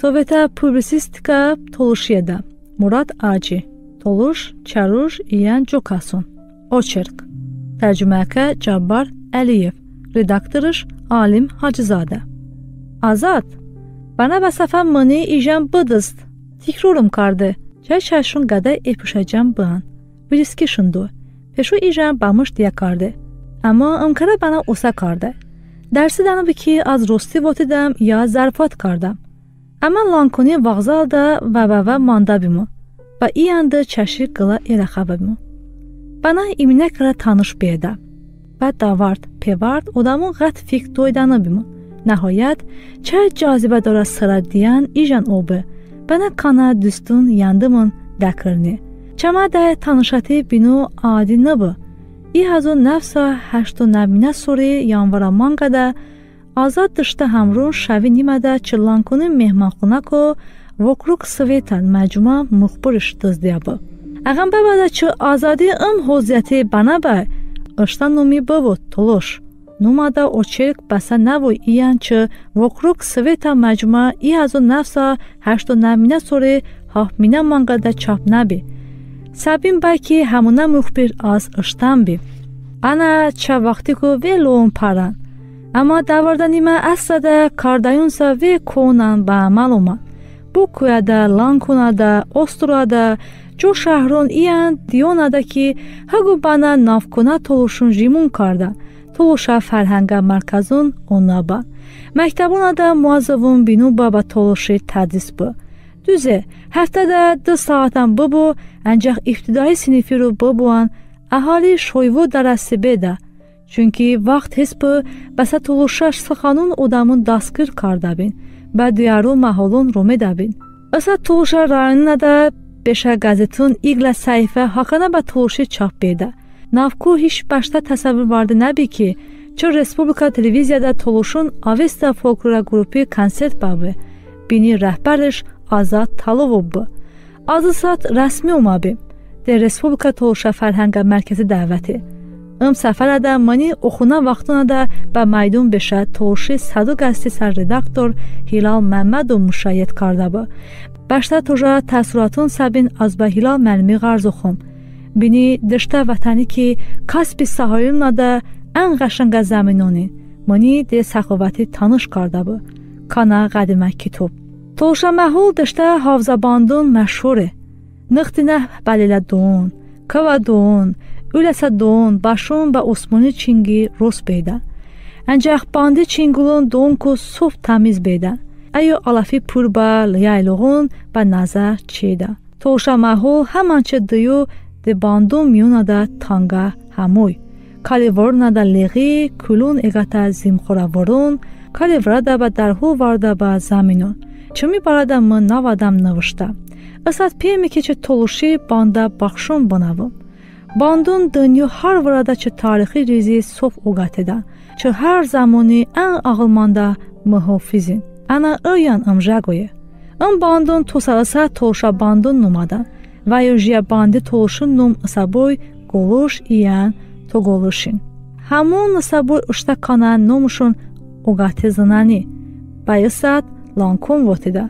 Soveta publisistika Toluşyeda. Murad Aci Toluş Çaruş İyan Cokasun Oçerk. Tərcüməkə Cabbar Əliyev. Redaktorış Alim Hacızadə. Azad. Bana vəsəfən məni ijən bıdızd Tikrurum kardı. Çəşəşun qədə epüşəcəm bığan. Biliski şındu Вириски шунду. Пешу ижам ба мушт я карде. Аммо имкара бана уса карде. Дарси данаби ки аз ростӣ вотидам я зарфат кардам. Ама ланкунӣ вағзалда ва вава монда биму ва иянда чаши гила эраха биму. Бана иминакра таныш беда. Ба давард певард одамон ғат фик дойдана биму. Наҳоят чай ҷозиба дора сырадиян ижан обе. Бана кана дустун яндымун дакрни. Чама да танышати бину ади набу. И ҳазу нафса ҳашту навина сури январа мангада азад дишта ҳамрӯ шави нимада чилланкуни меҳмонхонако вокруг светан маҷмӯа мухбириш дуздиябы агам бабада чу азади ым ҳозияти банаба ишта нуми бавуд тулуш нумада очерк баса навой иян чу вокруг света маҷмӯа и ҳазу нафса ҳашту намина соли ҳафтмина мангада чап наби сабин байки ҳамуна мухбир аз иштан би ана ча вақти ку велуун паран аммо даварда нима асада кардаюнса ве конан ба амал омад букӯяда лан кунада остурада ҷо шаҳрон иян диёнада ки ҳагу бана навкуна толушун жимун карда толуша фарҳанга марказун онаба мактабонада муаззавун бинуба ба толуши тадис Düzdür, həftədə 2 saatan bubu, ancaq ibtidai sinifi ru bubuan əhali şoyvu darasibeda. Çünki vaxt hesbu basat uluşaş sıxanın odamın daskır kardabin və diyaru maholun rumedabin. Basat tuluşa rayonuna da beşə qəzetin iqlə səhifə haqqına və tuluşu çap beda. Navku hiç başda təsəvvür vardı nəbi ki, Çör Respublika televiziyada Toluşun Avesta Folklora Qrupi konsert babı, bini rəhbərləş Azad Talovovdur. Azı saat rəsmi omabi der Respublika Tolşa Fərhəngə Mərkəzi dəvəti. Əm səfərədə mani oxuna vaxtınada və maydun beşə Tolşi Sadu qəzeti sərredaktor Hilal Məmmədov müşayiət kardabı. Başda tujara təəssüratın səbin azbə Hilal məlmi qarzuxum. Bini dışta vətəni ki, Kaspi sahilinada ən qəşəngə zəminoni. Mani de səxovəti tanış kardabı. Kana qədimə kitub. тошамаҳул дишта ҳовзабандун машҳуре нихтина балиладун кавадун ӯласа дон башон ба осмони чинги рост беда анҷахбанди чингулон донку суф тамиз беда аю алафи пур ба яйлуғон ба назар чеда тошамаҳол ҳаманча дию дебандум миёнада танга ҳамӯй каливорнада леғӣ кулун эгата зимхӯраворон каливрада ба дарҳу варда ба заминон чӣ мебарада ман навадам навишта асад пеме ки чӣ толуши банда бахшон бонавум бондун дунё ҳар варада чӣ таърихи ризӣ суф угатида чӣ ҳар замони ан ақлманда муҳофизин ана ӯян ымжагӯе ин бондун тусаласа тоша бондун нумада ва ё жия банди тошун нум исабой голуш иян то голушин ҳамун исабой ушта кана нумшун угати зинанӣ ба исат ланкун вотида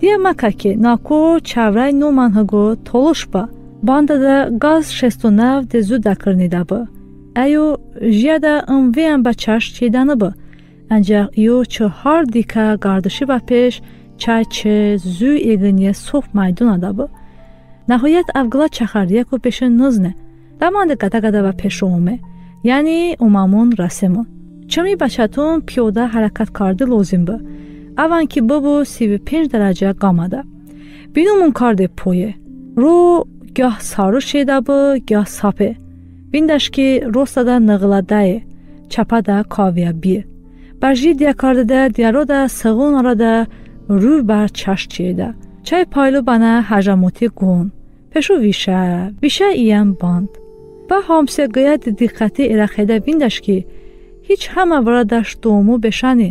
дия макаки наку чаврай нуманҳугу толушба бандада газ шестунав де зӯ дакрнидабы аю жияда ин веям ба чаш чиданыбы анҷақ ю чӯҳар дика гардиши ба пеш чай че зӯ эгине суф майдунадабы наҳоят авгила чахардияку пеши нузне даманде гадагада ба пешуоме яъне умамун расемун чами бачатун пиёда ҳаракат карди лозим бу аван ки бубу сиву пенҷ дараҷа гамада бинумун карде пое рӯ гоҳ сару шедабу гоҳ сапе биндаш ки ростада нағладае чапада ковиябие ба жидия кардада диарода сағунарада рӯй бар чаш чиеда чай пайлу бана ҳажамоти гун пешу виша виша иян банд ба ҳомсегӯяд диққати ирахеда биндаш ки ҳеҷ ҳама варадаш дому бешани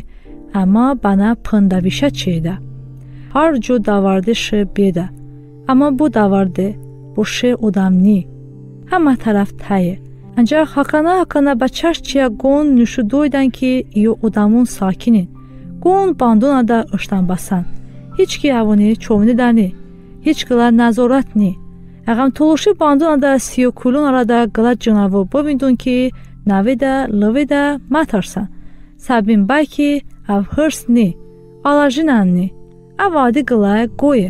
амма бана пындавиша чиеда ҳар ҷу давардише беда аммо бу даварде боше одамнӣ ҳама тараф тае Ancaq hakana hakana ба чашчия гон нӯшу дойдан ки ё одамон сокинин. Гон бандонада ыштанбасан. Ҳеҷ ки авони човнидани. Ҳеҷ гила назорат ни. Агам толуши бандонада сиё кулунарада гила ҷунаво бовиндун ки наведа лыведа матарсан. Сабин байки ав ҳирс ни. Алажинан ни. Ав ади гилай гое.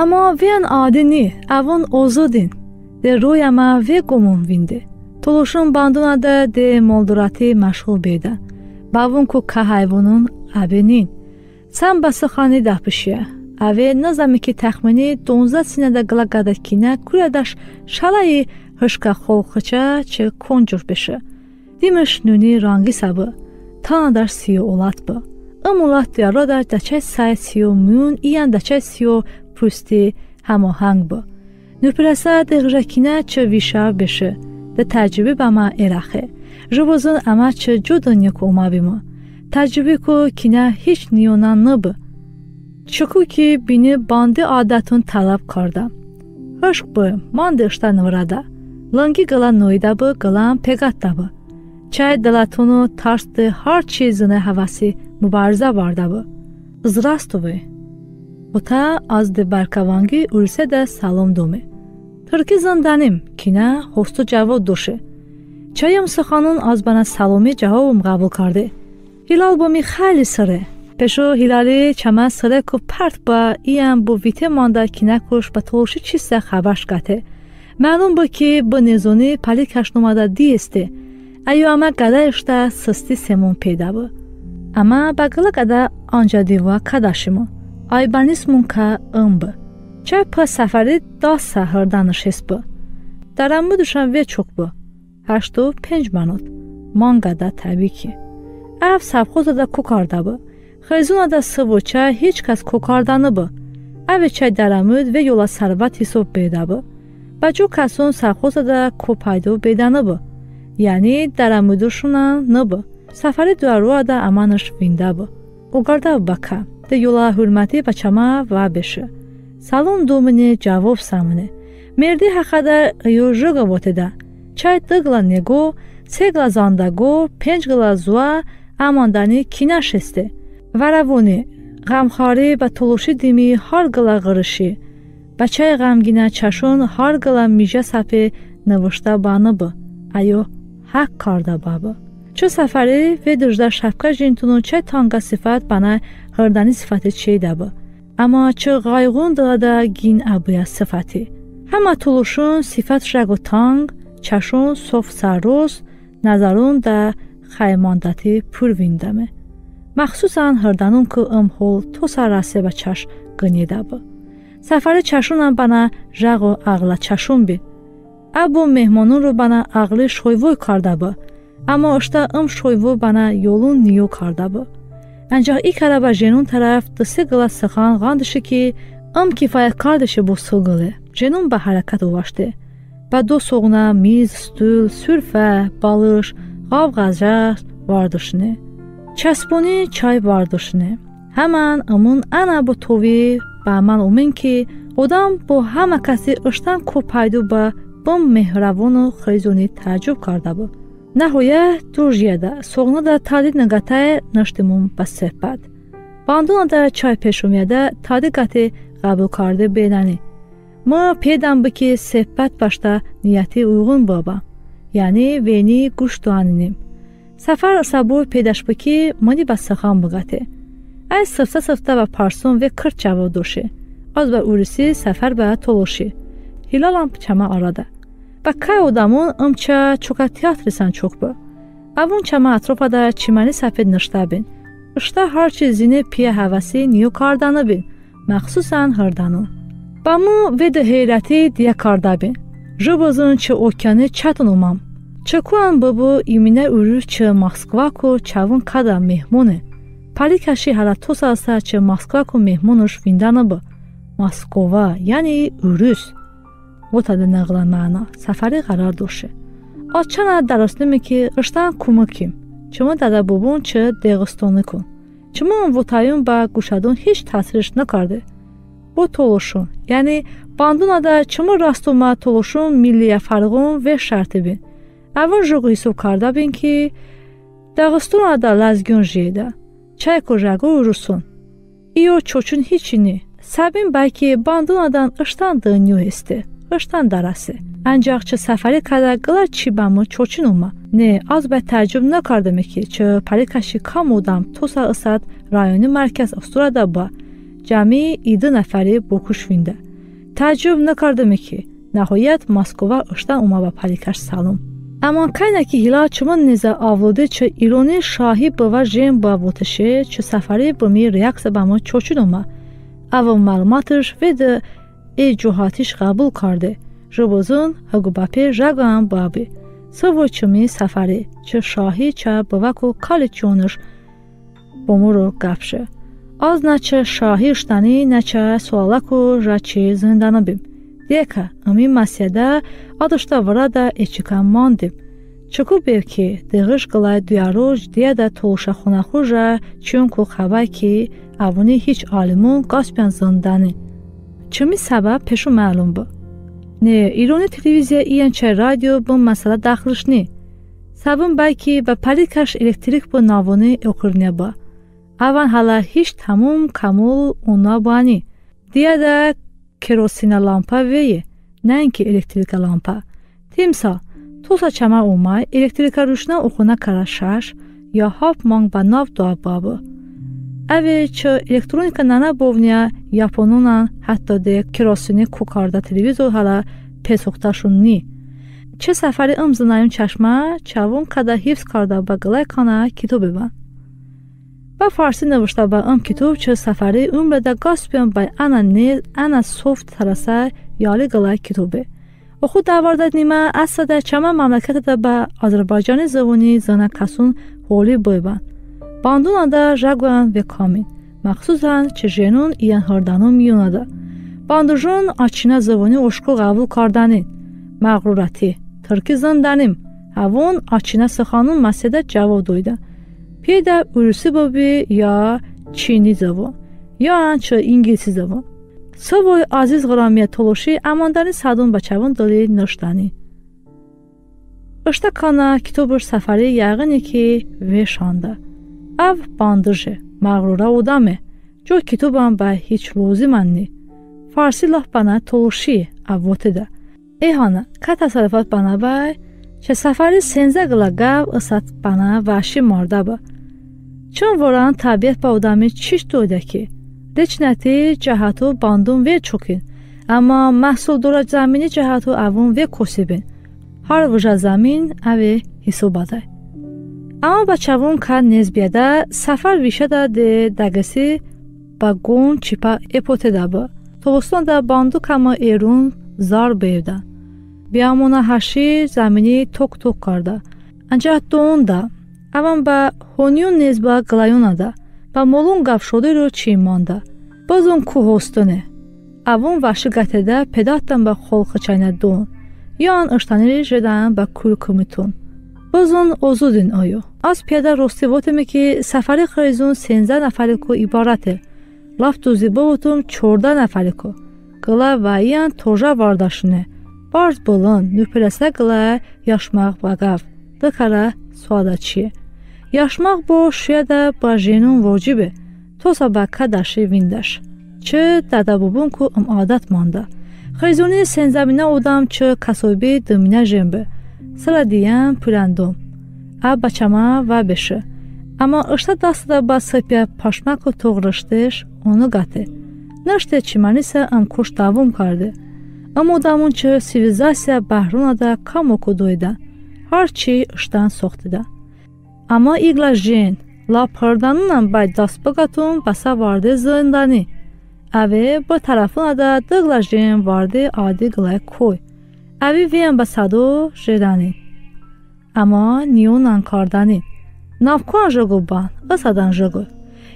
Аммо веан ади ни. Авон озодин. Де рӯяма ве гумон винде. Тулушун бандунада де молдуратӣ машғул беда. Бавун ку ка ҳайвонун абенин. Сам ба сухани даҳпишия. Аве назами ки тахмини дунза синада глагадакина куядаш шалаи ҳышка холхача чи конҷур беша. Димаш нуни ранги сабы. თანadar sijo u Latvë. Ëm u Latvia rodar të qaj saj sijo mjën i janë të qaj sijo prusti hamo hangbë. Në përësa të gëzhakina që vishav bëshë dhe təcrübi bëma eraxe. Zhëbozën ama që gjudën një ku umabimë. Təcrübi ku kina hiç niyonan nëbë. Çuku ki bini bandi adetun talap karda. Aşk bı, mandı ışta nıvrada. Langi gılan noyda bı, gılan pegatta bı. чай далатуну тарсди ҳар чизуне ҳаваси мубарза варда бу зрастувӣ бута аз ди баркаванги урседа салом думе турки занданим кина ҳосту ҷавоб душе чаём суханон аз бана саломӣ ҷавобам қабул карде ҳилол боми хеле сире пешо ҳилали чама сиреку парт ба иям бу вите монда кинакуш ба толуши чиста хабарш гате маълум бу ки бу незонӣ пали кашномада диесте аю ама гадаишта систи семон педабу ама ба гила гада анҷадива кадашимо айбанисмун ка ымбы Чай па сафари доса ҳарданашест бу. Дарамудушам вечук бу. Ҳашту пенҷ манот. Монгада табики. Ав сабхозада ку карда бу. Хезунада сывуча ҳеҷ кас ку карданы бу. Аве чай дарамуд ве ёла сарват ҳисоб беда бу. Ба ҷо касон сабхозада ку пайдо беданы бу. Яъне дарамудушунан ныбу. Сафари дуаруада аманаш винда бу. Угарда бака. Де ёла ҳурматӣ ба чама ва беша. салом думине ҷавоб самуне мерди ҳақада ё жуга вотеда чай дыгла него сегла зандаго пенҷгла зуа амондани кинашесте варавони ғамхорӣ ба тулуши дими ҳаргла ғиришӣ ба чай ғамгина чашон ҳаргла мижа сапе навушта баныбы аю ҳақ карда бабы чу сафарӣ ве дужда шапка жинтуну чай танга сифат бана ҳирдани сифати чедабы аммо чӣ ғайғун дада гин абуя сифати ҳама тулушун сифат шагу танг чашун соф саррӯз назарун да хаймондати пурвиндаме махсусан ҳирданун ку имҳол то саррасе ба чаш гинедабу сафари чашунам бана жағу ақла чашун би абу меҳмонунро бана ақли шойвӯй кардабу аммо ошта им шойвӯ бана ёлун ниё кардабу анҷоҳ икара ба женун тараф дусе гила сухан ғандиши ки ам кифая кардиши бо сугиле женун ба ҳаракат уваште ба ду суғна миз стул сурфа балыш ғавғажа вардошне часпони чай вардошне ҳаман амун ана бо товӣ ба амал умин ки одам бо ҳама каси иштан ку пайду ба бум меҳравону хизунӣ тааҷҷуб карда буд наҳоят дужияда суғнада таъдид нагатае наштимум ба сепад бандунада чай пешумяда таъди гати қабул карда бенани мо педам би ки сепат башта нияти уйғун боба яъне вени гӯшту аниним сафар сабуй педаш би ки мони ба сухан бугате ай сифта сифта ба парсун ве кирд ҷавоб доши оз ба урисӣ сафар ба толоши ҳилолам чама орада ба кай одамон имча чука театрисан чукбу авун чама атрофада чимани сафед ништабин ишта ҳарчи зине пия ҳавасӣ ниё кардана бин махсусан ҳирдану ба му веду ҳейратӣ дия кардабин жӯбозун чи окяни чатун умам чакуан бубу имина урӯ чи москваку чавун када меҳмоне паликаши ҳалатусаса чи москваку меҳмонуш винданабу москова яъне урӯс вотаде нағла маъна сафари ғарар доше очана дарослиме ки иштан кумаким чумо дада бубун чи деғистони кун чумо вотаюн ба гӯшадун ҳеҷ таъсириш накарде бо толушун яъне бандунада чумо растума толушун миллия фарғун ве шарти бин Аван жогу ҳисоб карда бин ки Дағистон ада лазгиён жиеда. Чайку жагу урусун. Ио чочун ҳичи не. Сабин байки бандун адан ыштан дыню ҳесте. Ыштан дарасе. анҷақча сафаре када гила чӣ ба мо чочинума не аз бай таъҷуб накардаме ки чӣ парикаши камудам туса исад райони марказ устурада ба ҷамъи иду нафари бокушвинда таъҷуб накардаме ки наҳоят москва иштан ума ба парикаш салом аммо кайна ки ҳила чумон неза авлоди чӣ ирони шоҳӣ бува жем ба воташе чӣ сафари буми реаксия ба мо чочинума аввал маълумотиш веда э ҷоҳатиш қабул карде жубозун ҳагубапе жагоам баби савочуми сафаре ча шоҳӣ ча баваку кали чунуш бомуро гапше аз нача шоҳӣ штанӣ нача суалаку жачи зинданабим дека ами масъяда адушта варада эчикам мондим чуку бев ки диғиш гилай дуяруж дияда тулуша хунахужа чунку хабай ки авуни ҳеҷ алимун гаспян зиндани чуми сабаб пешу маълум буд не ирони телевизия иянча радио бу масъала дахлиш не сабун байки ба парикаш электрик бу навони окурне ба аван ҳала ҳич тамум камул уна бани дияда керосина лампа вее на ин ки электрика лампа тимсо туса чама умай электрика рӯшна ухуна кара шаш ё ҳоф монг ба нав дуа бабу аве чо электроника нана бовния японунан ҳатто де керосини кукарда телевизор ҳала песухташунни че сафари ым зинаим чашма чавун када ҳифз карда ба гилай кана китобеба ба фарсӣ навишта ба ым китоб че сафари умреда гаспион бай ана не ана софт тараса ёли гилай китобе оху даварда нима асада чама мамлакатада ба озарбойҷони забони зана касун ҳоли бойбанд бандунада жагуан векомин махсусан чиженун иян ҳардану миёнада бандужун ачина забони ошку қабул карданин мағруратӣ турки занданим ҳавон ачина суханун маседа ҷавоб доида педа урусӣ боби я чини забон ё анчо инглисӣ забон сувои азиз ғиромия толошӣ амондани садум ба чавун доли ноштанӣ ишта кана китобуш сафари яғине ки вешонда ав бандуже мағрура одаме ҷо китобам ба ҳеҷ лозиманни фарсӣ лоҳ бана толуши аввотида эҳона ка тасарруфат бана бай ча сафари сенза гила гав исат бана ваҳшӣ мордаба чун воран табиат ба одами чиш дода ки речнати ҷаҳату бандум ве чукин аммо маҳсулдора замини ҷаҳату авун ве косибин ҳар вужа замин аве ҳисобадай аммо ба чавун ка нез биеда сафар вишада де дагаси ба гун чипа эпотедаба тобустон да банду кама эрун зар беюда биамона ҳаши замини тук-тук карда анҷаҳ дуунда аван ба ҳониюн нез ба глаюнада ба молун гапшодиро чӣ монда бозун кӯҳостоне авун ваши гатеда педаттан ба холқичайна дуун ё ан иштанири жедан ба кӯркумитун бозон озудин оё аз пиёда ростивотеме ки сафари хӯизун сенза нафарику иборате лафту зибовутум чорда нафарику гила ваиян тожа вардашуне барз булун нӯпираса гила яшмақ багав дикара суадачие яшмақ бо шуяда ба женун воҷибе тоса ба кадаши виндаш чӣ дадабубун ку ам одат монда хӯизуни сензамина одам чӣ касоби димина жембе саладиян пӯландум а бачама ва беше аммо ишта дастада ба сепия пашмаку туғриштеш ону гате наште чиманиса амкуш давум карде амодамун чӣ сивилизасия баҳрунада камоку доида ҳарчи иштан сохтида аммо игла жен лапҳарданунам бай даст бигатун баса варди зинданӣ аве ба тарафунада дигла жен варди ади гилай кӯй ави виям ба саду Ama Niunan Kardani. Navkuan Joguban, Isadan Jogu.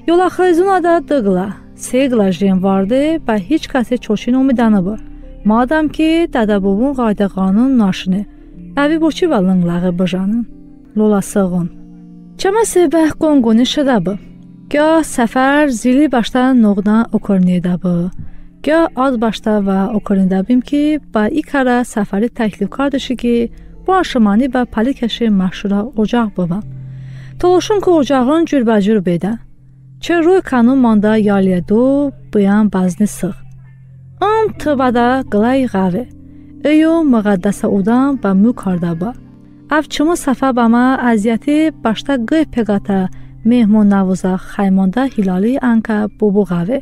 Yola Xrezuna da Dıgla, Segla Jen vardı və heç kəsi çoşin umidanı bu. Madam ki, dədəbobun qaydağanın naşını, əvi boçu və lınlağı bıjanın. Lola sığın. Çəmə sebə qonqonu şədəbı. Gah səfər zili başda noğna okornedəbı. Gah az başda və okornedəbim ki, bə ikara səfəri təklif qardışı ki, aşımani və palikəşi məşhura ocaq bıvam. Толошун ки оҷағон ҷурбаҷур беда. Че рӯи канун монда ялияду буян базни сиғ. Ам тывада гилай ғаве. Эю муқаддаса удан ба мӯ кардаба. Ав чуму сафа ба ма азияти башта гӯй пегата меҳмон навуза хаймонда ҳилали анка бубу ғаве.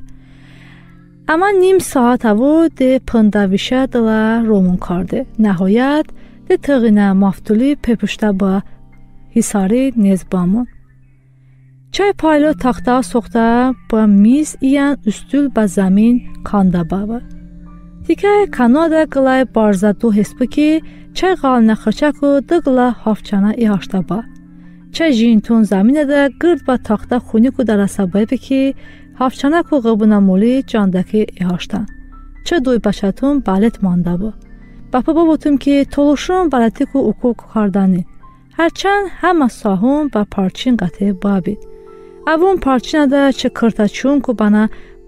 Ама ним соатаву де пындавиша дила ромун карде. Наҳоят де тиғина мафтули пепушта ба ҳисарӣ незбамон чай пайло тахта сохта ба миз иян устул ба замин кандабава тикаи канода гилай барзаду ҳеспу ки чай ғална хирчаку дигла ҳофчана иҳаштаба чай жинтун заминада гирд ба тахта хунику дарасабайбе ки ҳафчанаку ғибунамулӣ ҷандаки иҳаштан ча дуй бачатун балет мандабу бапа бобутум ки толушун балатику укук карданин ҳарчанд ҳама соҳун ба парчин қате бабид авон парчинада чи киртачун ку бана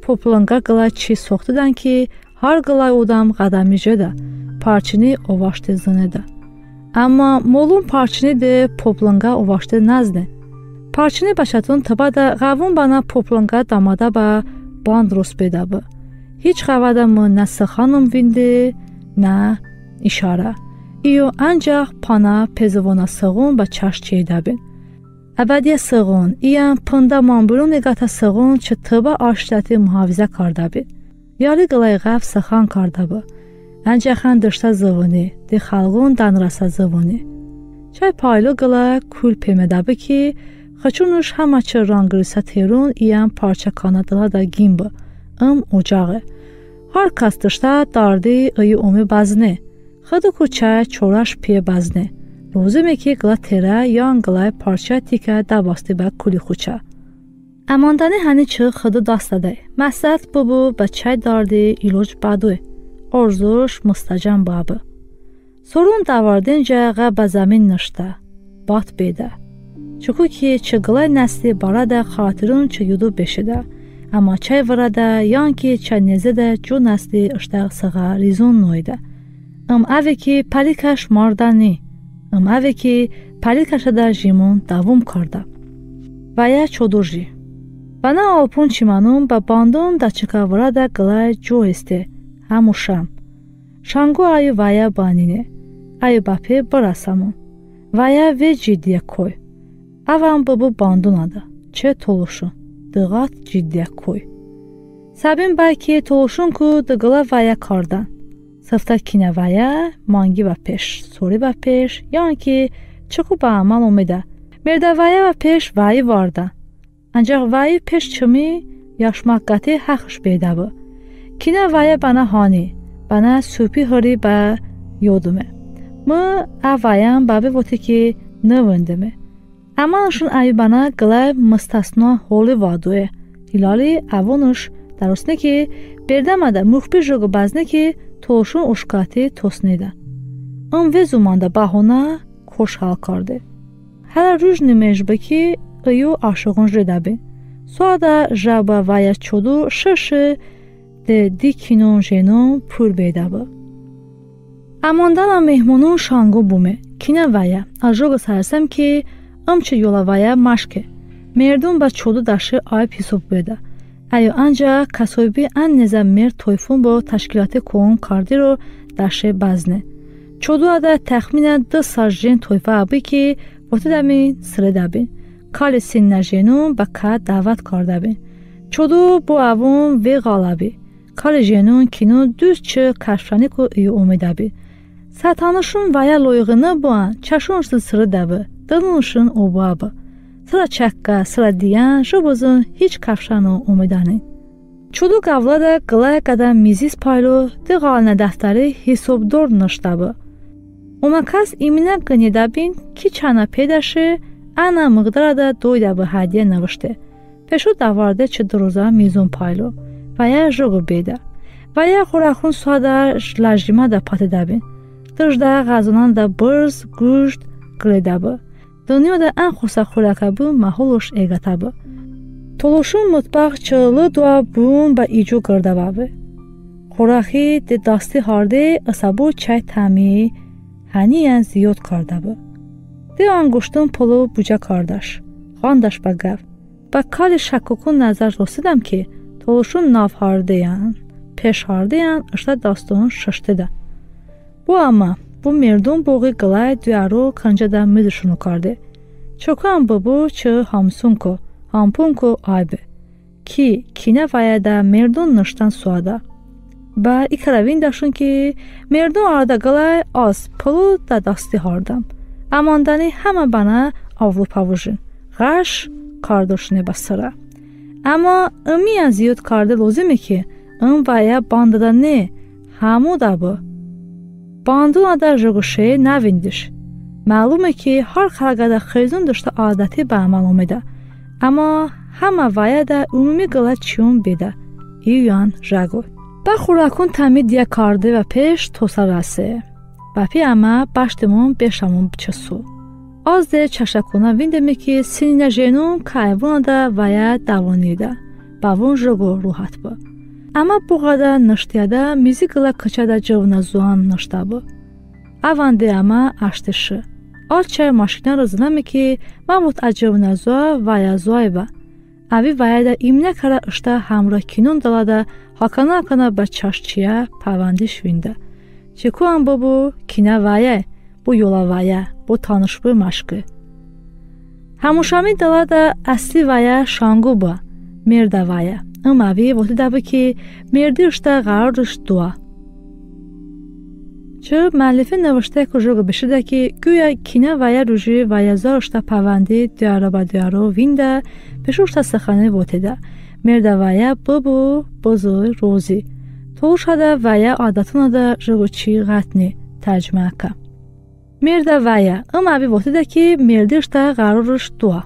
попланга гила чи сохтидан ки ҳар гила удам қадами жеда парчини овашти зинеда аммо молум парчини де попланга овашти назде парчини башатун табада ғавун бана попланга дамада ба банд русбедаба ҳеҷ ғавадаму на сиханум винде на ишара иё анҷах пана пезавона сығун ба чашчи дабин абадия сығун иян пында монбурун негата сығун чи тыба аштати муҳафиза кардаби яли гилай ғаф сахан кардаба анҷахан дишта зывунӣ ди халғун данраса зывунӣ чай пайлу гила кул пемедаби ки хачунуш ҳама чи рангириса терун иян парча канадилада гимба ым уҷағе ҳар кас дишта дарди ию уми базне хаду куча чораш пие базне лозиме ки гла тера ён глай парча тика дабости ба кули хуча амондани ҳани чӣ худу дастадай маслиҳат бубу ба чай дарди илоҷ бадуй орзуш мустаҷам бабы сурун давардинҷа ға ба замин ништа бат беда чуку ки чӣ глай насли барада хатирун чӣ юду бешида аммо чай варада ён ки ча незеда ҷу насли иштақ сиға ризун Îmi ave que palicaș mordani, îmi ave que palicașa da jimon davum corda. Vaya chodurji. Vana opun cimanum ba bandon da cicavura da gălai jo este, hamușam. Şangu ayı vaya banine, ayı bape barasamun. Vaya ve ciddiye koy. Avan bubu banduna da, çe toluşun, dığat ciddiye koy. Səbin bəlkə e toluşun ku dıqıla vaya kardan кинавая монги ба пеш сури ба пеш ё ки чуку ба амал омеда мердавая ба пеш ваи варда анҷақ ваи пеш чуми яшмаккати ҳақш бедабу кина вая бана ҳони бана супи ҳори ба ёдуме мы а ваям баби воте ки навындеме амалашун аю бана гилай мустасно ҳоли вадуе илоли авонуш даростне ки бердамада мухби жугу базне ки толшун ушкати тоснеда ан везуманда баҳона хушҳал карде ҳара рӯж нимежба ки ию ашуғун жедаби соада жаба вая чуду шиши де дикинун женун пур бедаба амондана меҳмонун шангу буме кина вая ажога сарасам ки амчи ёла вая машке мердум ба чуду даши айб ҳисоб беда айё анҷа касоби ан неза мер тойфун бо ташкилоти кӯн кардиро даше базне чодуада тахмина ду сажжен тойфа аби ки ботидами сиредабин кали синнаженун ба ка даъват кардабин чоду бу авун ве ғалаби кали женун кину дӯз чӣ кашфанику ию умедаби сатанушун вая лоиғина буан чашунши сиредаби дилнушун обуаба сара чакка сара диян шубузун ҳеҷ кафшану умедане чуду гавлада гилая када мизис пайло диғална дафтари ҳисобдор ништабы умакас имина гинидабин ки чана педаши ана миқдарада дойдабы ҳадия навиште пешу даварде чи дурӯза мизун пайло вая жугу беда вая хӯрахун суада лажимада патидабин дижда ғазонанда бирз гӯшт гиледабы дунёда ан хуса хӯракабу маҳолуш эгатабу толушун мутбах чылы дуа бун ба иҷу гирдавабы хӯрахи ди дасти ҳарде асабу чай тами ҳаниян зиёд карда бу ди ангуштун полу буҷа кардаш хондаш ба гав ба кали шаккукун назар росидам ки толушун нав ҳардаян пеш ҳардаян ишта дастун шаштида бу ама бу мердум боғи гилай дуяру канҷада мидушуну карде чокам бубу чы ҳамсунку ҳампунку айбе ки кина ваяда мердун ништан суада ба икаравиндашун ки мердун ардагалай аз пулу да дасти ҳардам амондани ҳама бана авлупавужин ғаш кардошине ба сара аммо имиян зиёд карда лозиме ки ин вая бандада не ҳамуда бу бандунада жугуше навиндиш маълуме ки ҳар қарагада хезун дошта одатӣ ба амал омеда аммо ҳама ваяда умумӣ гила чиюн беда июан жагу ба хӯракун тамид як карде ва пеш тоса расе бапи ама баштимон бешамон часу озде чашакуна виндеме ки синина женун кайвунада вая давонида бавун жугу рӯҳат бу ама буғада ништияда мизи гила качада ҷавна зуан ништабу аванде ама аштиши олча машинаро занаме ки мавуд аҷавназоа ваязоеба ави ваяда имна кара ишта ҳамро кинун далада ҳаканакана ба чашчия паванди швинда чекуам бобу кина вая бу ёла вая бу танишбу машкӣ ҳамушами далада асли вая шангу ба мерда вая Në mavi, votitave ki mirëdirshta għardux dua. Që muallifin në vështe kë zhë gëbëshida ki kyja kina vaja rrëzhi vaja zor shta pavandi dyaro ba dyaro vinda peshu shta sëkhane votida. Merda vaja bëbu bëzë rozi. Toshada vaja adatınada zhëgëçi gatni tercüme akka. Merda vaja, ëmavi votida ki mirëdirshta għardux dua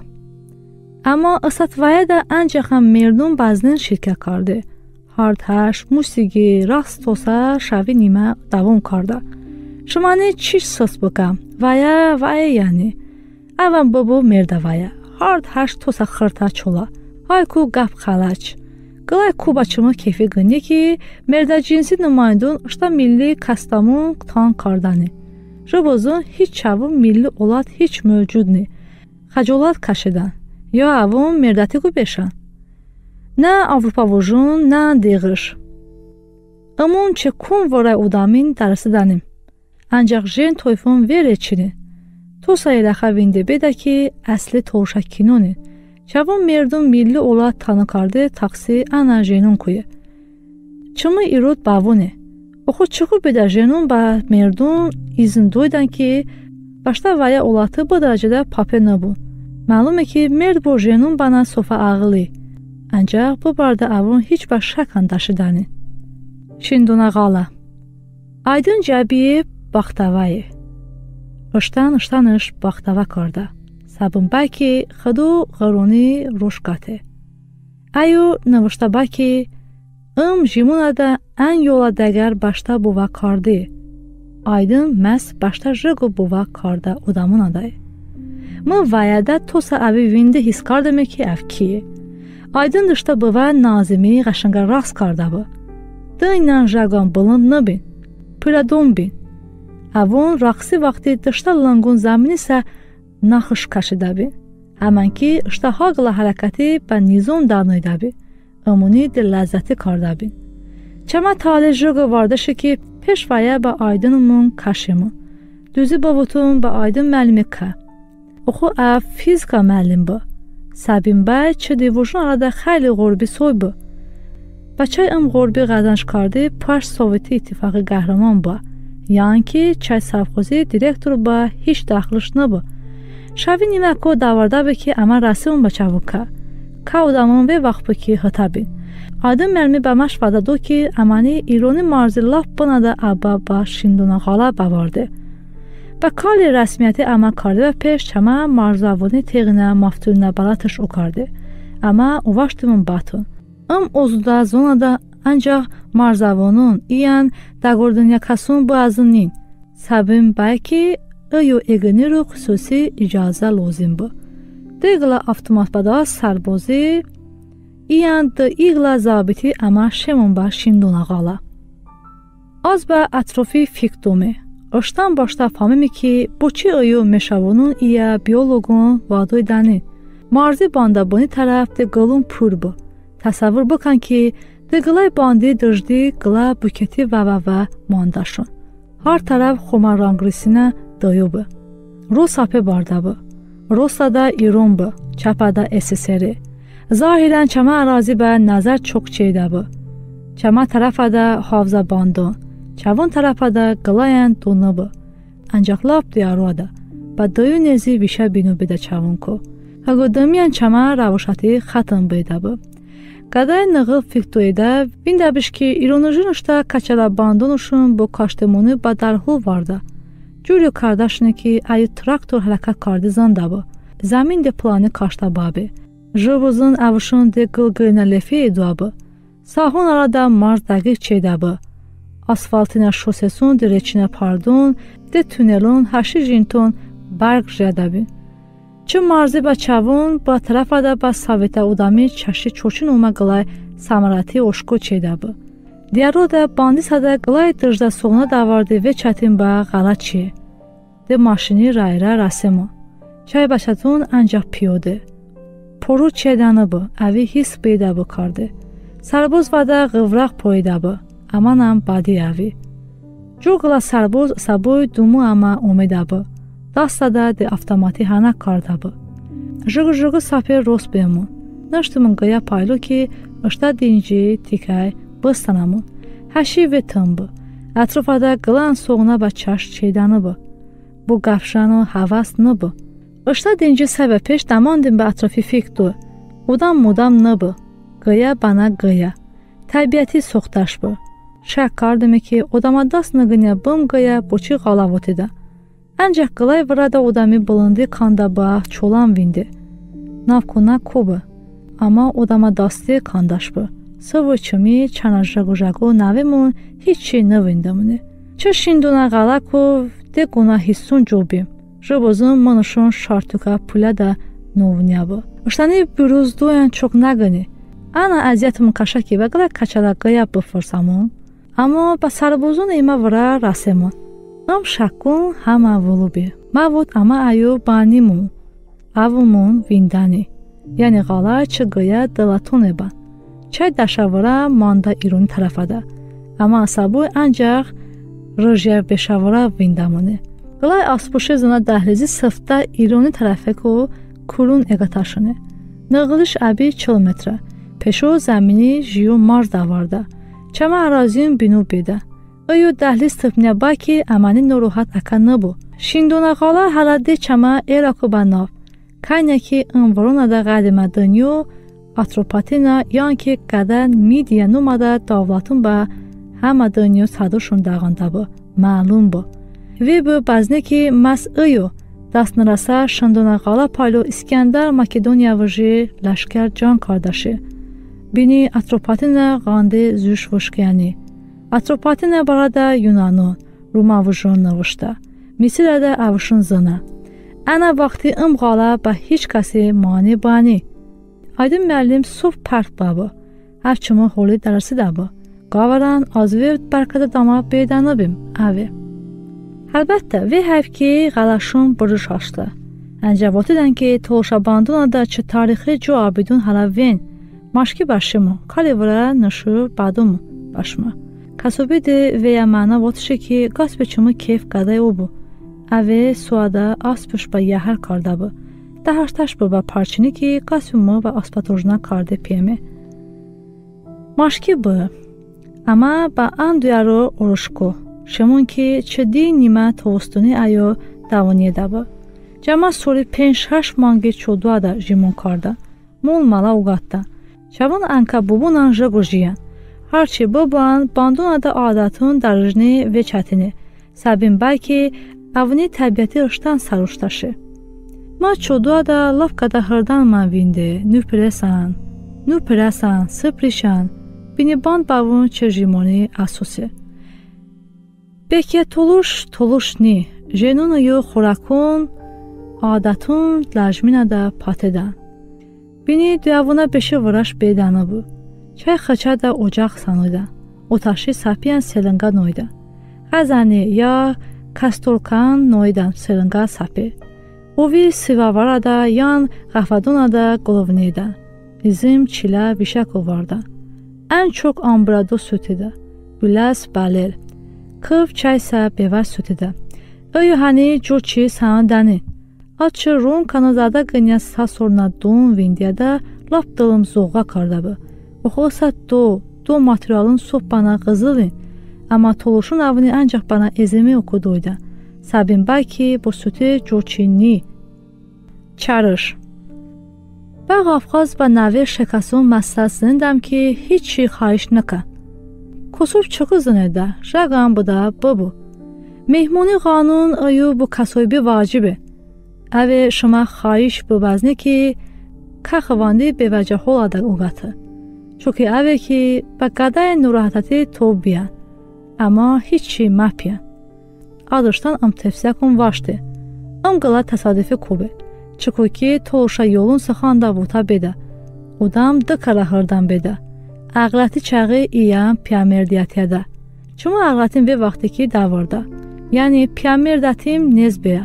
аммо асат ваяда анҷахам мердум базнин ширка карде ҳарташ мусигӣ рақс тоса шави нима давом карда шумани чӣ сос букам вая вая яъне авам бобо мерда вая ҳарт ҳашт тоса хирта чола ҳай ку гап халач гилай куба чума кефи гинди ки мерда ҷинси нумояндун ишта милли кастамун тон кардани жубозун ҳеҷ чавун милли олат ҳеҷ мавҷуд не хаҷолат кашидан ё авун мердати губешан на аврупавожун на диғиш имун чӣ кун ворай удамин дарасиданим анҷақ жен тойфун вере чини ту сайраха винде беда ки асли торшаккинони чавон мердум милли ола тана карде тақси ана женун куе чуми ирод бавуне оху чиқу беда женун ба мердум изн дойдан ки башта вая олаты ба дараҷада папе набу маълуме ки мерд бо женун бана софа ағлӣ анҷақ бубарда авун ҳеҷ ба шакан дашидани шиндунағала айдин ҷабие бахтавае иштан иштаниш бахтава карда сабунбаки хаду ғаронӣ рӯшкате аю навиштабаки им жимунада ан ёла дагар башта бува карди айдин мас башта жигу бува карда удамунадай ми ваяда тоса ави винди ҳис кардаме ки ав кие айдин дишта бува назимӣ қашанга рақс карда бу динан жагон буланд набин пирадун бин ҳавон рақси вақти дишта лангун заминиса нахуш кашидаби ҳаман ки иштаҳогла ҳаракатӣ ба низом даноидаби умуни диллаззатӣ кардаби чама таъли жуга вардаши ки пешвая ба айдинумун кашиму дӯзи бовутун ба айдин маълими ка уху а физика маълим бу сабинбай чӣ дивужун алада хеле ғурби сой бу бачаи им ғурби ғазанш карди паш совети иттифоқи қаҳрамон ба яън ки чай савхозӣ директор ба ҳеҷ дахлиш набу шави нимако давардабе ки ама расиун ба чавука ка одамон бевақпу ки хатабин адин мерми ба маш вададу ки амани ирони марзи лаф бинада аба ба шиндунағала баварде ба кали расмияти ама карда пеш чама марзавони теғина мафтунна балаташ ӯ карде ама уваштимун батун им озуда зонада анҷа марзавонун иян дагордунякасун буазунин сабин байки ӯё эгиниру хусусӣ иҷоза лозим бу дигла автоматбада сарбозӣ иян д игла забити ама шемун ба шиндунағала аз ба атрофи фиктуме Ошдан бошта фаҳмиме ки бо чӣ ою мешавонун ия биологун ваъдои дани. Марзи бандабони тараф де галун пур бу. Тасаввур бикан ки де гилай банди дужди гила букети вавава мондашун. Ҳар тараф хумарангрисина доюбу. Рӯ сапе бардабу. Ростада Ирон бу, чапада СССР. Заҳиран чама аразӣ ба назар чӯкчедабу. Чама тарафада ҳовза бандон. Чавон тарафада гилаян дунубу. Анҷақлаб диарода. Ба дою нези виша бину бида чавонку. Ҳагудамиян чама равошати хатм бедабу. Кадай нығыл фиктуида виндабиш ки иронужинушта качала бандонушун бо каштемони ба дарҳул варда. ҷӯриё кардашине ки аю трактор ҳаракат карди зандабу. Замин де плани кашта баби. Жӯбузун авушун де гилгина лефии дуабу. Саҳун арада марз дагир чедабу. Асфалтина шосесун де речина пардун, де тунелун ҳаши жинтон барг жадаби. Чӣ марзи ба чавун ба тарафада ба савета удами чаши чӯчин ума гилай самарати ошку чедабу. Диарода банди сада глай дыжда суғна даварди ве чатин ба ғалат чи. Де машини райра расему. Чай бачатун анҷақ пиёде. Пору чеданы бу, ави ҳис беда бу карди. Сарбоз вада ғиврақ поида бу, аманам бади ави. Ҷугла сарбоз сабои думу ама умеда бу. Дастада де автомати ҳанак карда бу. Жугу-жугу сапер рост бему. Наштумун гая пайлу ки ышта динҷи тикай бистанамун ҳаши ветанбу атрофада гилан суғна ба чашт чеданыбу бу гафшану ҳавас ныбу ишта динҷи саба пеш дамондим ба атрофи фикту удам мудам ныбу гия бана гия табиати сохташбу шак кардиме ки одама даст нагиня бим гия бо чӣ ғалавотида анҷах гилай варада одами буланди канда ба чолам винди навкуна куба аммо одама дасти кандашбу сувучуми чанажагужагу навемун ҳичи навиндамуне ча шиндуна ғалаку дегуна ҳиссун ҷубим жобозун манушон шартука пуляда новунябу штани бирӯздуян чок нагани ана азиятмун кашаки вагала качалагая бифурсамун аммо ба сарбозун има вара расемун ном шаккун ҳама вулуби мавуд ама аю баниму авумун виндани яъне ғала чӣ гӯя дилатунеба чай дашавора монда ирон тарафада аммо асабӯй анҷақ рӯжя бешавора виндамоне гилай аспуши зона даҳлизи сифта ирони тарафеку курун эгаташоне нығлиш аби километра пешо замини жиё марз даварда чама аразиюн бину беда ӯю даҳлиз типняба ки амани нороҳат ака набу шиндунағола ҳалади чама эраку банав кайне ки инворонада ғадима дунё атропатина ён ки кадан мидия нумада давлатун ба ҳама дунё садошун дағанда бу маълум бу вӣ бу базне ки мас ӯю даст нараса шандуна ғала пайло искандар македония вужи лашкар ҷон кардаши бини атропатина ғанди зӯшвушкияни атропатина барада юнанон румавужон навушта мисирада авушун зина ана вақти им ғала ба ҳеҷ касе моанӣ бани Aydın müəllim sov pərt babı. Həvçimi holi dərsi də bu. Qavaran azvi bərkədə dama beydanıbım, əvi. Əlbəttə, və həv ki, qalaşın buruş açdı. Əncəvotidən ki, tolşabanduna da çı tarixi co abidun hala ven. Maşki başımı, kalivra nışı badımı başımı. Kasubidi və ya mana votuşi ki, qasbeçimi keyf qaday o bu. Əvi suada aspış ba yəhər kardabı. даҳашташ бу ба парчине ки қасби мо ба аспатожна карде пеме машки бу ама ба андуяро урушку шамон ки чиди нима тобустуни аё давониедабу ҷама соли пенҷ-шаш манги чудуада жимон карда мул мала угатта чавон анка бубунан жагужиян ҳарчи бубан бандунада адатун дарижни вечатине сабин байки авни табиати риштан сарушташи ма чӯдуада лавкада ҳирдан мавинде нӯпиресан нӯпирасан сипришан бинибанд бавун чержимони асосе беке тулуш тулушни женуну ю хӯракун одатун лажминада патедан бини дуявуна беши вараш бедана бу чай хачада оҷақ саноида оташи сапиян селанга ноида ғазани я кастуркан ноидан сырынга сапи. Ови сиваварада ян ғафадунада головнидан. Изим чила бишак овардан. Эн чок амбраду сутида. Билас балел. Кыв чайса бева сутида. Өйү хани жучи саандани. Աչրուն կանադադա գնյաս հասորնադուն վինդիադա լապ դալım զողա կարդաբը։ Ոխոսա դո, դո materialın sof bana qızılın. Amma toluşun avını ancaq bana ezimi okuduydu. Sabin Baki, Bosuti, Coçinni. Çarır. Bəğ Afqaz və Navir şəkasın məsələsindəm ki, heç şey xahiş nəka. Kosov çıxızın edə, rəqam bu da, bu bu. Mehmuni qanun ayı bu kasoybi vacibi. اوی شما خواهیش ببزنی که که خوانده به وجه حال ادک اوگته. چوکی اوی که به قده نوراحتتی توب بیان. اما هیچی مپیان. Adışdan am tefsəkun vaşdı. Am qala təsadüfi kubə. Çukuki toşa yolun sıxanda vuta bedə. Udam dıkara hırdan bedə. Əqləti çağı iyam piyamerdiyyətiyədə. Çuma əqlətin bir vaxtı ki davarda. Yəni piyamerdatim nezbəyə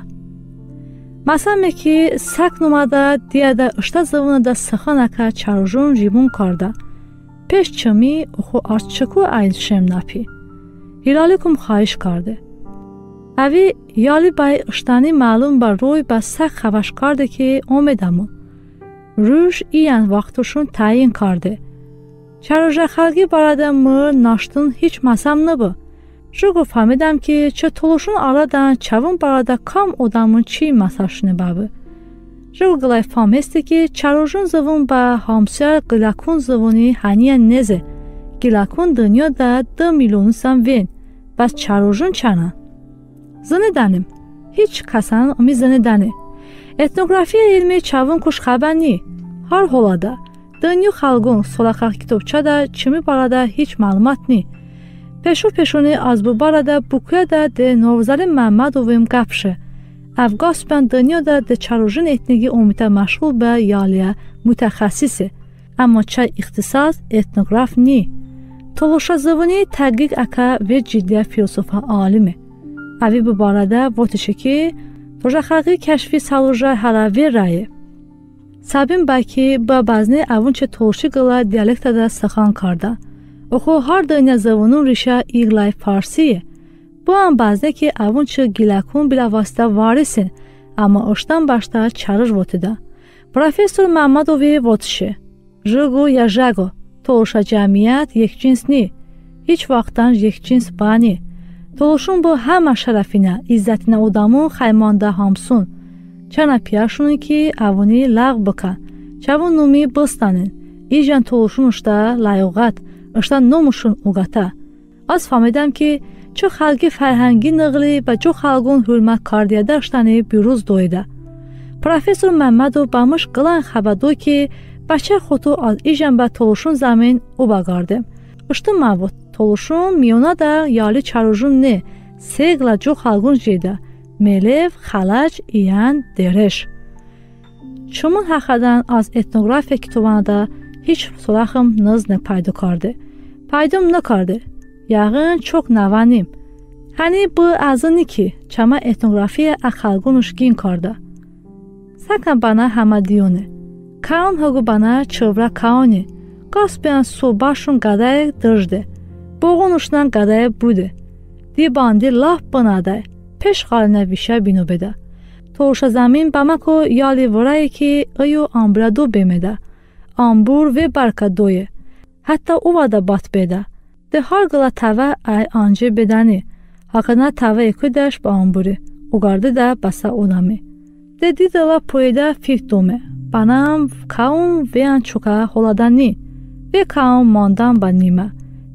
масаме ки сак нумада дияда ишта завунада саханака чаружун жибун карда пеш чими уху аз чаку айз шем напи ҳилоликум хаҳиш карде авӣ ёли ба иштани маълум ба рӯй ба сах хаваш карде ки омедаму рӯш иян вақтушун таъин карде чарожа халгӣ барада мыр наштун ҳеҷ масам набу жугу фаҳмидам ки чо тулушун аладан чавун барада кам одамун чӣ масашуне бабы жугу гилай фаҳместе ки чарожун зывун ба ҳомсия гилакун зывуни ҳания незе гилакун дунёда ду миллионусам вен бас чарожун чана зинеданем ҳеҷ касан уми зинедане этнография илми чавун кушхабани ҳар ҳолада дуню халгун солаха китобчада чӣ мебарада ҳеҷ маълумат ни пешу пешуни аз бубарада букуяда де новзали маҳмадовим гапше афгоспан дунёда де чаружин этнигӣ омита машғул ба ялия мутахассисе аммо ча ихтисос этнограф ни толошазавунӣ тагик ака ве ҷиддия философа олиме авӣ бубарада вотише ки тожахақи кашфи салужа ҳалави рае сабин ба ки ба базни авунче толши гила диалектада сахан карда охо ҳар дайна завонун риша иглай фарсие бо ам базне ки авунче гилакун билаваста варисин аммо оштан башта чарыш вотида профессор маҳмадови вотише жугу я жаго толша ҷамъият екҷинс ни ҳеҷ вақтан екҷинс бани толушун бо ҳама шарафина иззатина одамон хаймонда ҳамсун чана пияшуне ки авони лағ бикан чавун нуми бистанен ижан толушунушта лайоғат ишта номушун угата аз фаҳмидам ки чӯ халги фарҳангӣ ниғлӣ ба ҷо халгун ҳурмат кардиядаштани бирӯз доида профессор маҳмадов ба муш гилан хабардой ки бача хуту аз ижан ба толушун замин убагардем ишта мавуд толушун миёнада яли чаружун не сегла ҷо халгун жида мелев халаҷ иян дереш чумун ҳақадан аз этнография китобанада ҳеҷ сурахам низ напайдо карде пайдом накарде яғин чок наваним ҳани бу азини ки чама этнография а халгунуш гин карда сакам бана ҳамадиёне каун ҳагу бана чӯвра кауни гаспиан сӯбашун гадае диржде боғонушнан гадае буде ди банди лаҳ бinaдай пеш ғалина виша бино беда тоша замин ба мако яли варае ки аю амбраду бемеда Անբուր վե բարկադոյե։ Hətta ovada batbeda. De hargla təvə ay anji bedəni. Haqqına təvə ekudəş bamburi. Ugardı da basa onami. De didala poeda fiktome. Banam kaun vean çuka holadani. Ve kaun mandan banima.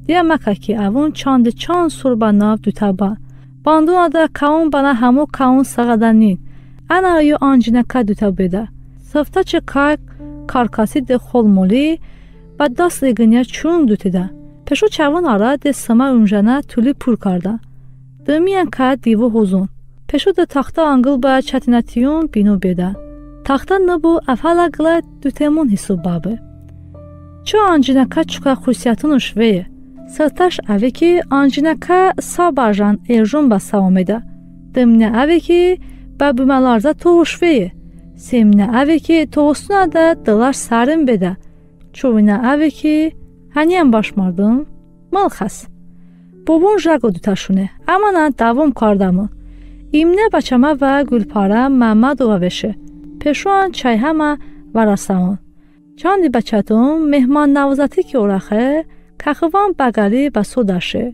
Diye makaki avun çandı çan surbanav dütaba. Banduna da kaun bana hamu kaun sağadanin. Ana yu anjine kadütabeda. Sıftaçı kalk каркаси де холмолӣ ба даст легиня чун дутида пешу чавун ара де сама унжана тӯли пур карда дымиян ка диву ҳузун пешу де тахта ангил ба чатинатиюн бину беда тахта набу афала гила дутемун ҳисоб бабе чӯ анҷинака чука хусиятунуш вее саташ аве ки анҷинака сабажан эржун ба саомеда Dımne əvi ki, bə bümələrdə toğuşveyi. Semne əvi ki, toğusuna da dılar sarın bedə. Çovine əvi ki, həniyən başmardım, malxas. Bobun jago dutashune, amana davom kardamı. İmne бачама ва Гулпара Мамадова веше. Пешуан чайҳама варасаон. Чанди бачатум меҳмон навозати ки орахе кахыван багали ба судаше.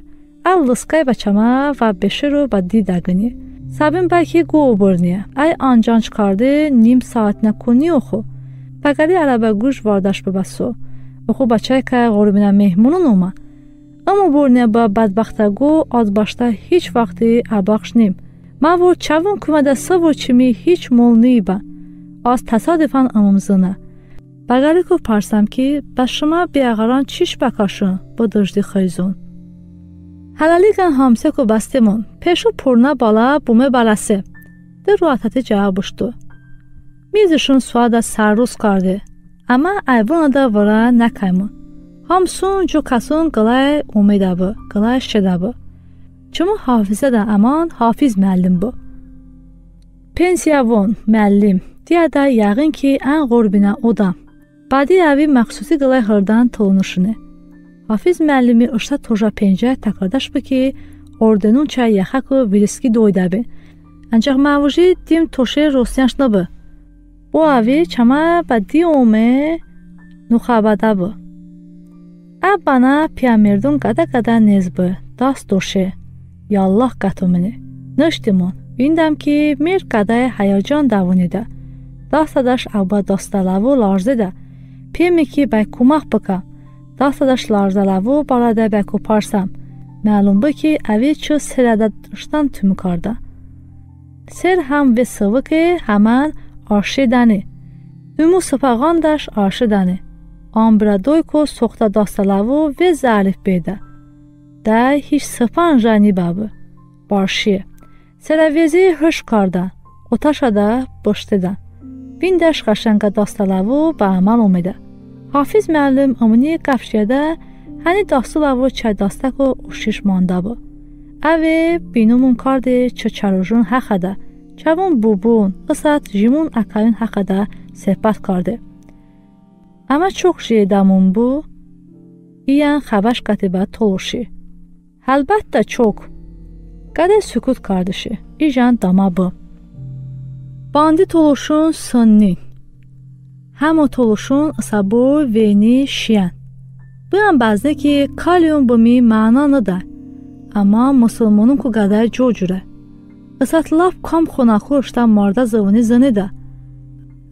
Ал лыскай бачама ва бешеру ба дидагини. Сабин баки гуобурния. Ай анҷанҷ карде ним саат накуни оху. Багали араба гӯш вардаш бибасу. Оху бачай ка ғурбина меҳмонун ума. Аммо бурния ба бадбахтагу одбашта ҳеҷ вақти абахш ним. Маву чавун кумада саву чими ҳеҷ мол ниба. Аз тасодифан амумзина. Багалику парсам ки ба шума биағарон чиш бакашун бо дужди хӯйзун. Hələlikən Hamseko Bastemon, peşu purna bala bume balası. Də ruatati cavabuşdu. Mizişun suada sarrus kardı, ama ayvona da vara nakaymu. Hamsun cukasın qılay umedabı, qılay şedabı. Çumu hafizə də aman hafiz müəllim bu. Pensiyavon müəllim, deyə də yəqin ki, ən qorbinə odam. Badiyavi məxsusi qılay hırdan tolunuşunu. Hafiz müəllimi Irşad Hoca Pencə təkrardaş bu ki, ordenunça yaxakı viriski doydəbi. Ancaq məvuji dim toşe rosyanşlabı. Bu avi çama və diome nuxabadabı. Ə bana piyamirdun qada-qada nezbi, das doşe, yallah qatumini. Nıştimon, bindəm ki, mir qaday hayacan davunidə. Dasadaş abba dostalavu larzıda. Pemi ki, bəy kumaq bıqa. Դաստադաշլար զալավով բարադəbək oparsam, məlumdur ki, əvi çü serədə dışdan tümkarda. Ser həm və sıvıqı həmən arşidəni. Ümü sıpağandaş arşidəni. Ambradoyko soxta dastalavo və zəlif bedə. Də hiç sıpan jani babı. Barşi. Serəvezi hış karda. Otaşada boştedən. Bindaş qaşənqa dastalavo bə amal umedə. досталаву ба амал омеда ҳофиз муаллим умуни кафшияда ҳани достулаву чайдостаку ушиш мондабу аве бинумун карди чучаружун ҳақада чавун бубун қисат жимун акавин ҳақада сепат карди ама чуқ жиедамун бу иян хабаш катиба толуши Əlbəttə çox. Qədər sükut qardaşı. İjan damabı. Bandi toluşun sınni. Həmo toluşun sabı veni şiyan. Bu an bazı ki kalyum bu mi mananı da. Amma musulmonun ku qədər cocura. Isatlav kam xonaxoşdan marda zıvını zını da.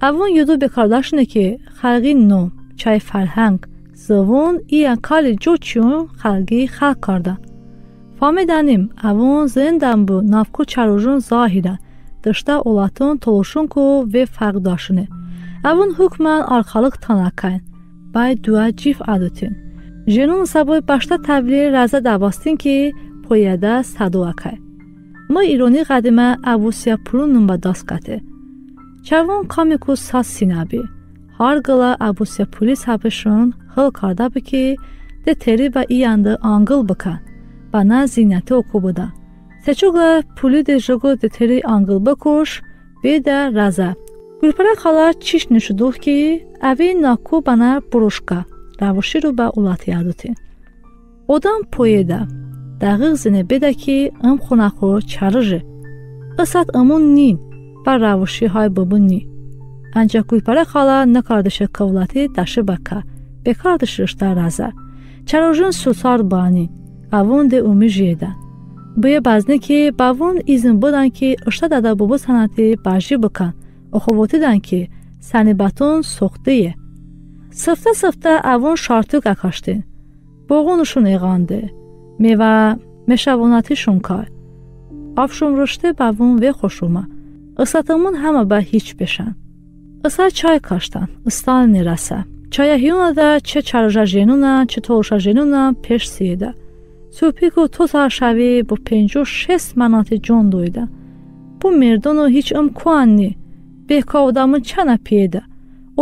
Avun yudu be kardaşını ki xalqi nom, çay farhang, zıvın iya kali coçun xalqi xalq karda. Фаҳмиданем авон зендам бу навку чаружун зоҳира дишта олатун толушунку ве фарқдошуне авон ҳукман арқалиқ танакайн бай дуа ҷиф адутин женун сабои башта тавли раза давостин ки пояда садуакай мо ирони қадима авусия пурунум ба доскате чавон камику сас синаби ҳар гила авусия пули сабишун хил кардаби ки де тери ба иянди ангил бикан бана зиннати окубуда сечуга пулиде жого детери ангилба куш беда раза гулпара хала чиш нишудух ки ави наку бана бурушка равуширу ба улати адути одам поеда дағиқ зине беда ки ам хунаху чарыжи қисат амун нин ба равушиҳои бубун ни анҷа гулпара хала накардиши кавлати даши бака бекардишишта раза чарожин сусар баанин авунде умижиеда буе базне ки бавун изн будан ки ушта дада бубу санати бажи букан охувотидан ки сани батун сухтие сифта сифта авун шартук акаштин боғунушун иғанде мева мешавонатишун кар афшум руште бавун ве хушума исатымун ҳама ба ҳич бешан иса чай каштан истан нераса чаяҳиюнада че чаржаженуна че толшаженуна пеш сиеда Сӯпику ту сар шавӣ бо пенҷу шест манати ҷон дойда. Бу мердону ҳеҷ имкон ни. Беҳка одамун чана пиеда.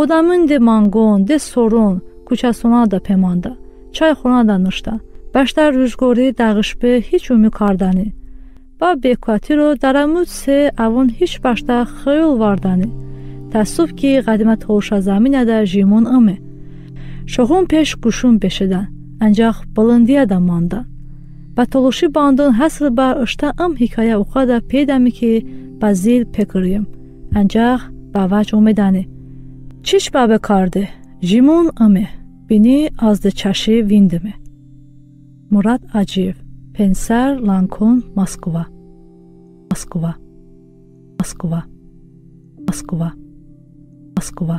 Одамун де мангон, де сорун, кӯчасонада пеманда. Чай хонада нушта. Баштар рӯзгорӣ дағишбе ҳеҷ умӣ кардани. ба бекатиро дарамуд се авон ҳич башта хӯйл вардани таассуф ки қадима толуша заминада жимон аме шоҳун пеш гӯшун бешидан анҷах баландияда мондан ба толуши бандон ҳасл бар ушта ам ҳикоя уқада педами ки ба зил пекирем анҷах ба ваҷ омедане чиш бабе карде жимон аме бини аздичаши виндиме мурад аҷиев пенсар ланкон москва москва москва москва москва